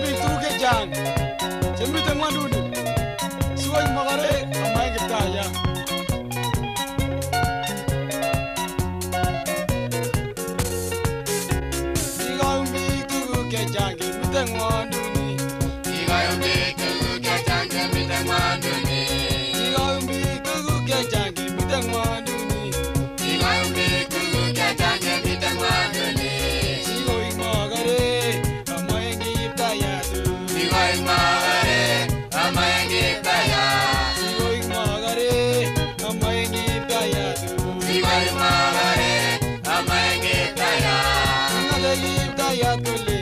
zombie таят күлі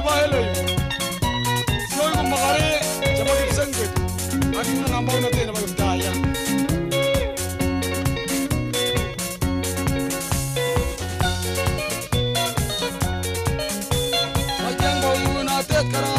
nabahelay. Siyo'y kumakari, siya magibsanggit. Aking nangambaw natin na magibdaya. Wadyang bawiwin natin at karang